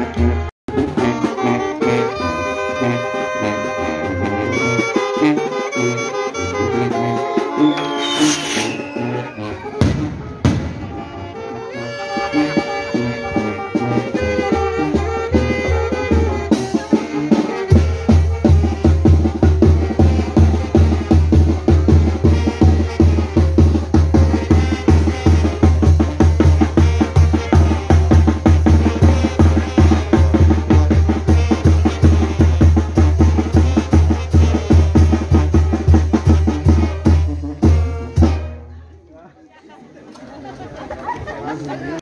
Mm-hmm.